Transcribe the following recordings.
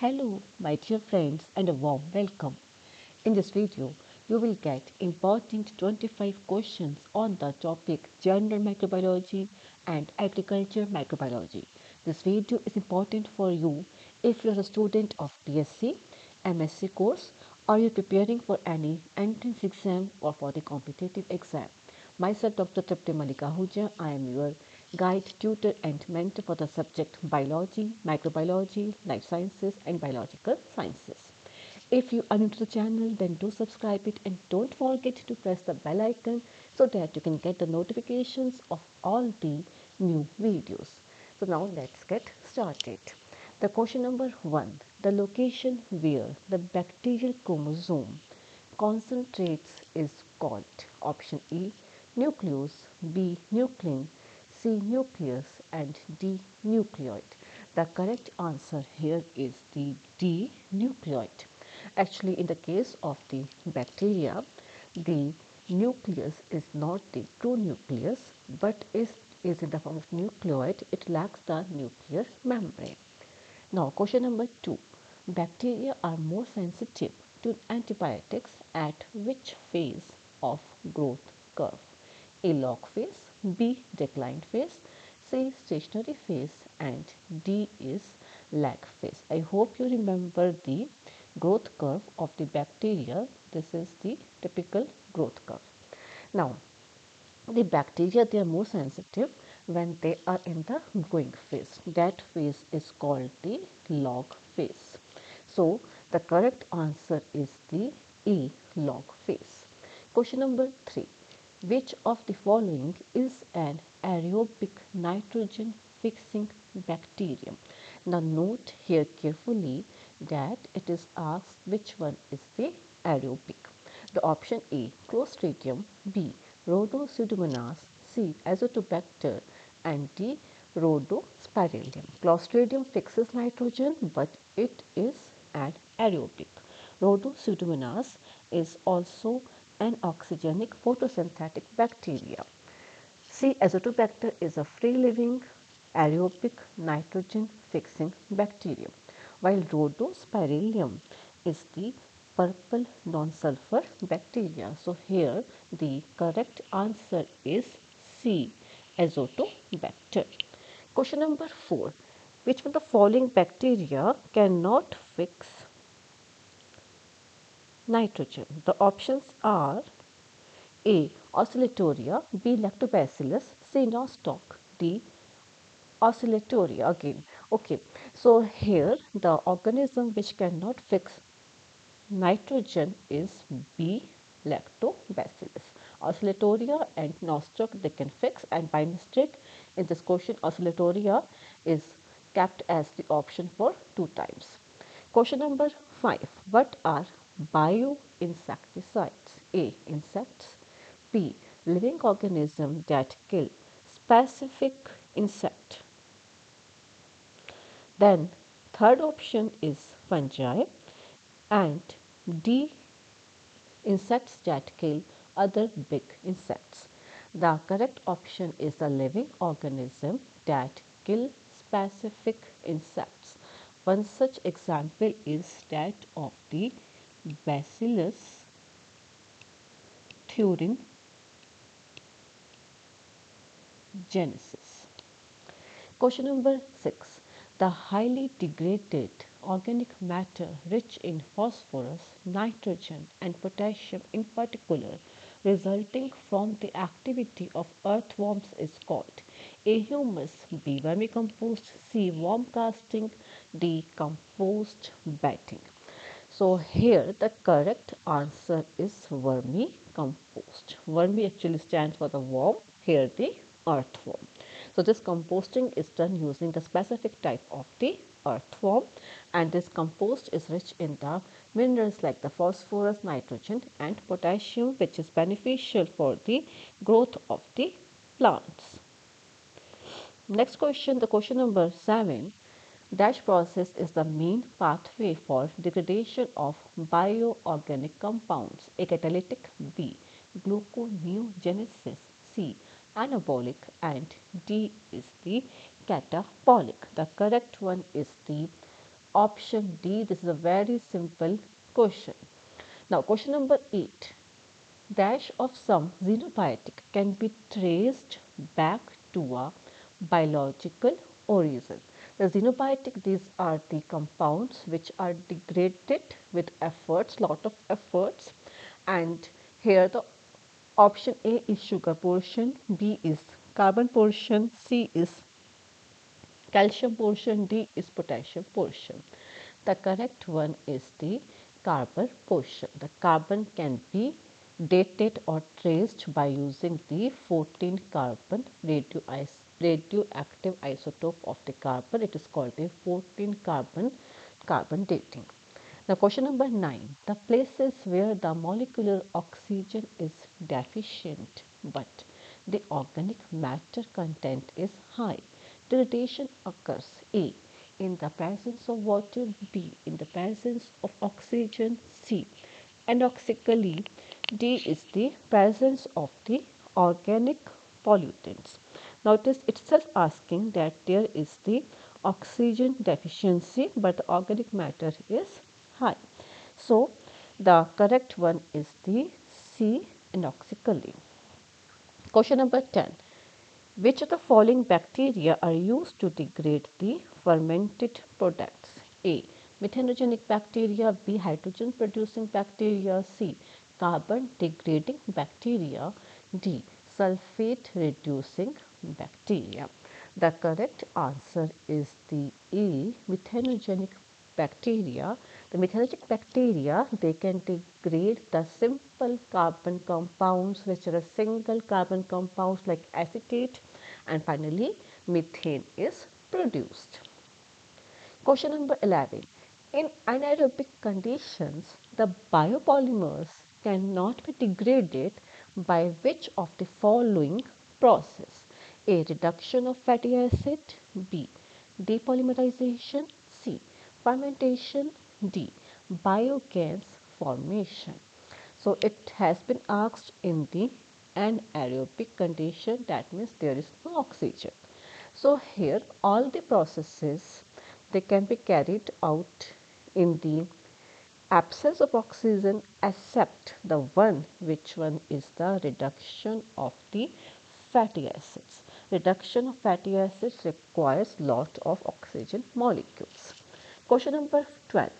Hello, my dear friends, and a warm welcome. In this video, you will get important 25 questions on the topic general microbiology and agriculture microbiology. This video is important for you if you are a student of BSc, MSc course, or you're preparing for any entrance exam or for the competitive exam. Myself, Dr. Tripti Malika Ahuja, I am your guide, tutor, and mentor for the subject biology, microbiology, life sciences, and biological sciences. If you are new to the channel, then do subscribe it and don't forget to press the bell icon so that you can get the notifications of all the new videos. So now let's get started. The question number one the location where the bacterial chromosome concentrates is called option E nucleus, B nuclein, C nucleus and D nucleoid. The correct answer here is the D nucleoid. Actually in the case of the bacteria, the nucleus is not the true nucleus but is, is in the form of nucleoid. It lacks the nuclear membrane. Now question number 2. Bacteria are more sensitive to antibiotics at which phase of growth curve? A log phase, B decline phase, C stationary phase and D is lag phase. I hope you remember the growth curve of the bacteria. This is the typical growth curve. Now, the bacteria they are more sensitive when they are in the growing phase. That phase is called the log phase. So, the correct answer is the E log phase. Question number 3 which of the following is an aerobic nitrogen fixing bacterium? Now note here carefully that it is asked which one is the aerobic. The option A Clostridium, B Rhodopseudomonas, C Azotobacter and D Rhodospirillum. Clostridium fixes nitrogen but it is an aerobic. Rhodopseudomonas is also anoxygenic photosynthetic bacteria. C. Azotobacter is a free-living aerobic nitrogen fixing bacterium, while Rhodospirillum is the purple non-sulfur bacteria. So here the correct answer is C. Azotobacter. Question number 4. Which of the following bacteria cannot fix nitrogen. The options are A. Oscillatoria, B. Lactobacillus, C. Nostoc, D. Oscillatoria again. Okay, so here the organism which cannot fix nitrogen is B. Lactobacillus. Oscillatoria and Nostoc they can fix and by mistake in this question oscillatoria is kept as the option for two times. Question number 5. What are bioinsecticides. A. Insects. B. Living organism that kill specific insect. Then third option is fungi and D. Insects that kill other big insects. The correct option is the living organism that kill specific insects. One such example is that of the Bacillus thuringiensis. Question number 6. The highly degraded organic matter rich in phosphorus, nitrogen and potassium in particular resulting from the activity of earthworms is called A. Humus, B. Vermicompost, C. Worm casting, D. Compost bedding. So here the correct answer is vermicompost. Vermi actually stands for the worm, here the earthworm. So this composting is done using the specific type of the earthworm and this compost is rich in the minerals like the phosphorus, nitrogen and potassium which is beneficial for the growth of the plants. Next question, the question number 7 Dash process is the main pathway for degradation of bioorganic compounds. A catalytic B. Gluconeogenesis C. Anabolic and D is the catabolic. The correct one is the option D. This is a very simple question. Now question number 8. Dash of some xenobiotic can be traced back to a biological origin. The xenobiotic, these are the compounds which are degraded with efforts, lot of efforts and here the option A is sugar portion, B is carbon portion, C is calcium portion, D is potassium portion. The correct one is the carbon portion. The carbon can be dated or traced by using the 14 carbon radioactive isotope of the carbon. It is called the 14 carbon carbon dating. Now question number 9. The places where the molecular oxygen is deficient but the organic matter content is high. Degradation occurs A. In the presence of water B. In the presence of oxygen C. Anoxically D is the presence of the organic pollutants. Notice itself asking that there is the oxygen deficiency but the organic matter is high. So, the correct one is the C anoxically. Question number 10. Which of the following bacteria are used to degrade the fermented products? A. Methanogenic bacteria, B. Hydrogen producing bacteria, C. Carbon degrading bacteria, D. Sulfate reducing bacteria. The correct answer is the A. Methanogenic bacteria. The methanogenic bacteria, they can degrade the simple carbon compounds which are a single carbon compounds like acetate and finally methane is produced. Question number 11. In anaerobic conditions, the biopolymers cannot be degraded by which of the following process? A. Reduction of fatty acid. B. Depolymerization. C. Fermentation. D. Biogas formation. So it has been asked in the anaerobic condition that means there is no oxygen. So here all the processes they can be carried out in the absence of oxygen except the one which one is the reduction of the fatty acids. Reduction of fatty acids requires lot of oxygen molecules. Question number 12.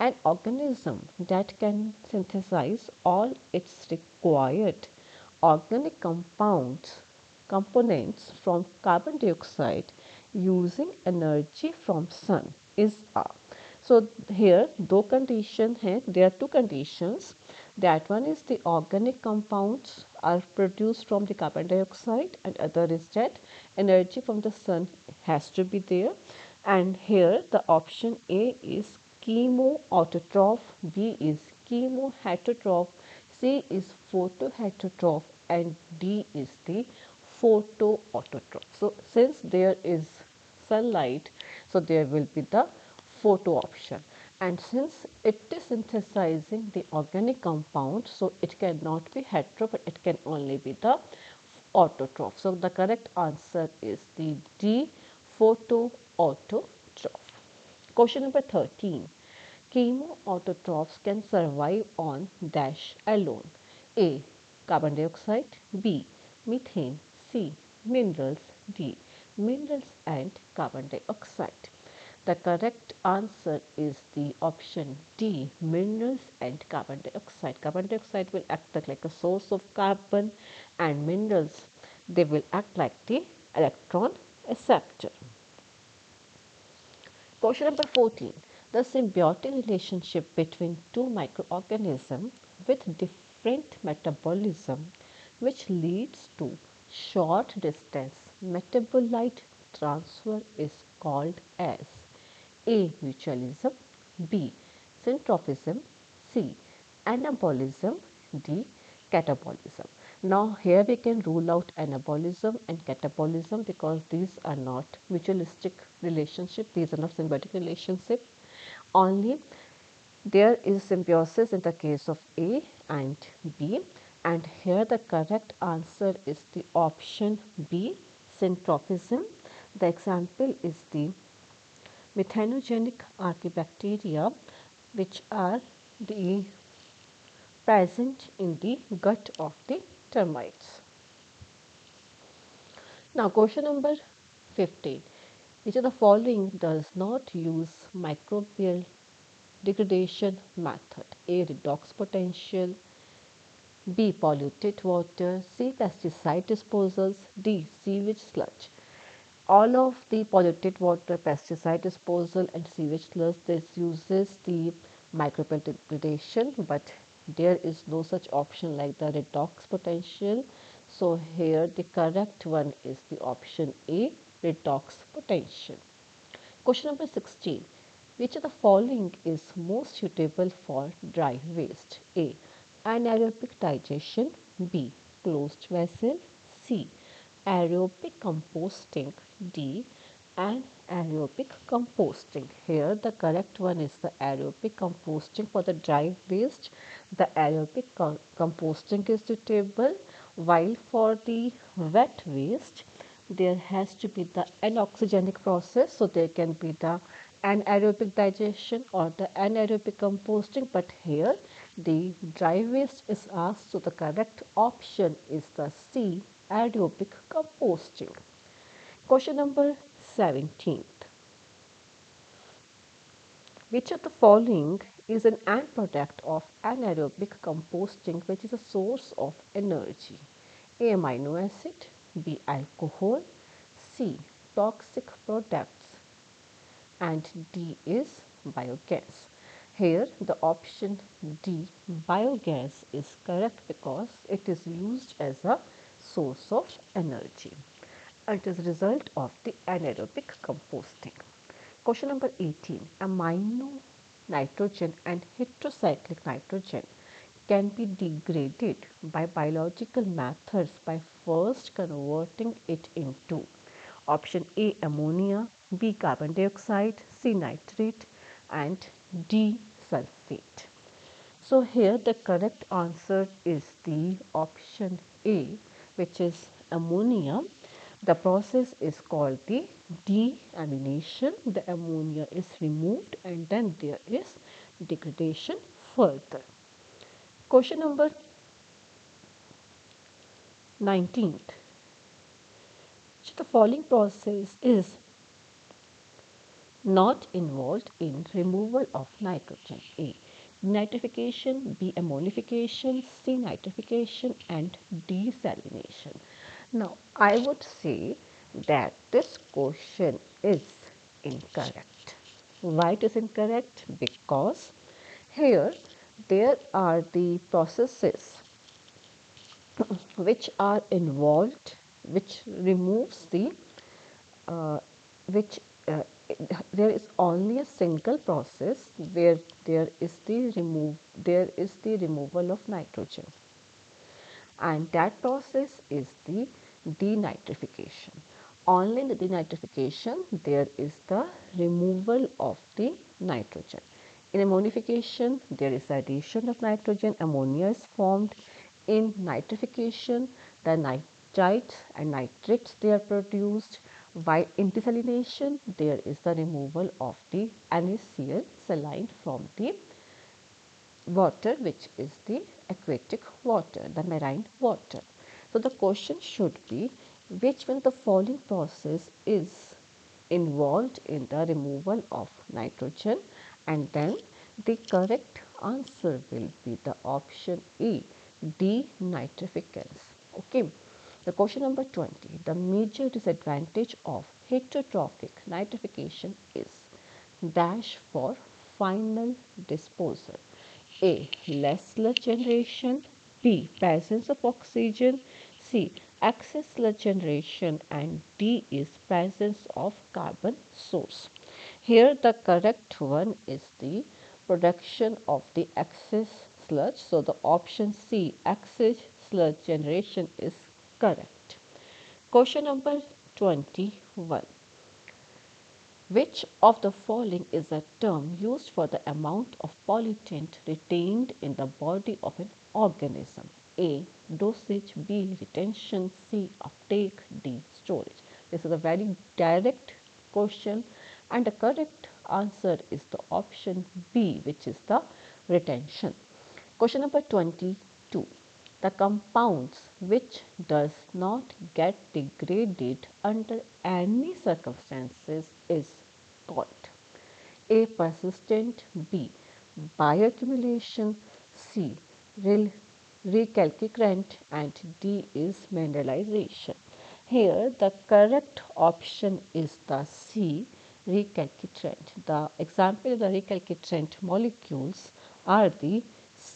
An organism that can synthesize all its required organic compounds components from carbon dioxide using energy from sun is a so here two conditions hai there are two conditions that one is the organic compounds are produced from the carbon dioxide and other is that energy from the sun has to be there. And here the option A is chemoautotroph, B is chemoheterotroph, C is photoheterotroph and D is the photoautotroph. So since there is sunlight so there will be the photo option and since it is synthesizing the organic compound so it cannot be hetero but it can only be the autotroph. So the correct answer is the d photoautotroph. Question number 13 chemoautotrophs can survive on dash alone. A carbon dioxide. B methane. C minerals. D minerals and carbon dioxide the correct answer is the option D, minerals and carbon dioxide. Carbon dioxide will act like a source of carbon and minerals, they will act like the electron acceptor. Question number 14. The symbiotic relationship between two microorganisms with different metabolism which leads to short distance metabolite transfer is called as a. Mutualism B. Syntrophism C. Anabolism D. Catabolism. Now here we can rule out anabolism and catabolism because these are not mutualistic relationship. These are not symbiotic relationship. Only there is symbiosis in the case of A and B and here the correct answer is the option B syntrophism. The example is the methanogenic archaebacteria which are the present in the gut of the termites. Now question number 15. Which of the following does not use microbial degradation method? A. Redox potential B. Polluted water C. Pesticide disposals D. Sewage sludge all of the polluted water, pesticide disposal and sewage uses the microbial degradation but there is no such option like the redox potential. So here the correct one is the option A redox potential. Question number 16. Which of the following is most suitable for dry waste? A. Anaerobic digestion. B. Closed vessel. C. Aerobic composting. D. Anaerobic composting. Here the correct one is the aerobic composting for the dry waste. The aerobic co composting is suitable while for the wet waste there has to be the anoxygenic process. So there can be the anaerobic digestion or the anaerobic composting but here the dry waste is asked so the correct option is the C aerobic composting. Question number 17. Which of the following is an end product of anaerobic composting which is a source of energy? A. Amino acid, B. Alcohol, C. Toxic products and D is biogas. Here the option D biogas is correct because it is used as a source of energy. It is result of the anaerobic composting. Question number 18. Amino nitrogen and heterocyclic nitrogen can be degraded by biological methods by first converting it into option A ammonia, B carbon dioxide, C nitrate and D sulfate. So here the correct answer is the option A which is ammonia. The process is called the deamination. The ammonia is removed and then there is degradation further. Question number 19th. So the following process is not involved in removal of nitrogen. A nitrification, B ammonification, C nitrification and desalination. Now I would say that this question is incorrect. Why it is incorrect? Because here there are the processes which are involved which removes the uh, which uh, there is only a single process where there is the remove there is the removal of nitrogen and that process is the denitrification. Only in the denitrification there is the removal of the nitrogen. In ammonification there is addition of nitrogen ammonia is formed. In nitrification the nitrites and nitrates they are produced. While in desalination, there is the removal of the NaCl saline from the water which is the aquatic water, the marine water. So the question should be which one the following process is involved in the removal of nitrogen and then the correct answer will be the option E denitrification. Okay. The question number 20. The major disadvantage of heterotrophic nitrification is dash for final disposal. A. Less sludge generation. B. Presence of oxygen. C. Excess sludge generation. And D is presence of carbon source. Here the correct one is the production of the excess sludge. So the option C, excess sludge generation is correct. Question number 21. Which of the following is a term used for the amount of pollutant retained in the body of an organism? A. Dosage. B. Retention. C. Uptake. D. Storage. This is a very direct question And the correct answer is the option B, which is the retention. Question number 22. The compounds which does not get degraded under any circumstances is called A. Persistent B. Bioaccumulation C. Recalcitrant and D is mineralization. Here the correct option is the C recalcitrant. The example of the recalcitrant molecules are the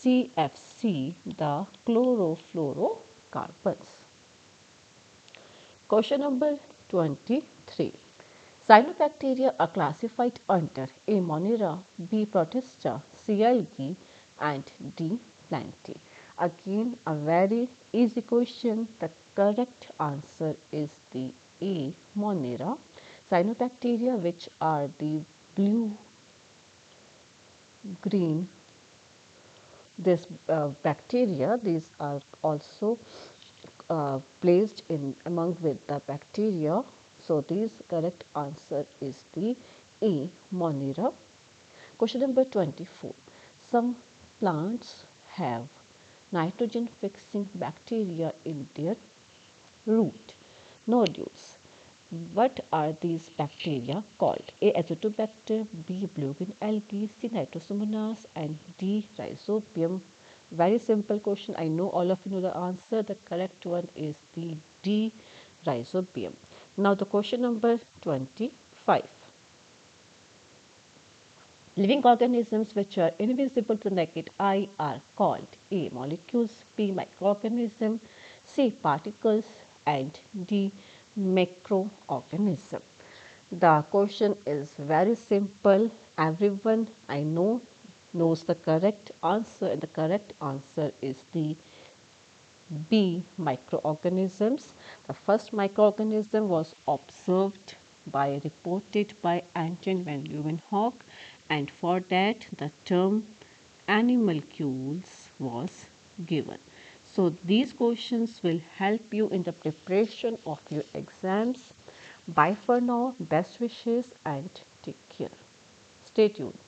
CFC, the chlorofluorocarbons. Question number 23. Cyanobacteria are classified under A. Monera, B. Protista, C. algae and D. Plantae. Again a very easy question. The correct answer is the A. Monera. Cyanobacteria which are the blue green this uh, bacteria these are also uh, placed in among with the bacteria so this correct answer is the A. Monera. Question number 24. Some plants have nitrogen fixing bacteria in their root nodules. What are these bacteria called? A. Azotobacter, B. Blue-green algae, C. Nitrosomonas and D. Rhizobium. Very simple question. I know all of you know the answer. The correct one is the D. Rhizobium. Now the question number 25. Living organisms which are invisible to naked eye are called A. Molecules, B. Microorganism, C. Particles and D. Macroorganism. The question is very simple. Everyone I know knows the correct answer and the correct answer is the B. Microorganisms. The first microorganism was observed by reported by Anton van Leeuwenhoek and for that the term animalcules was given. So these questions will help you in the preparation of your exams. Bye for now. Best wishes and take care. Stay tuned.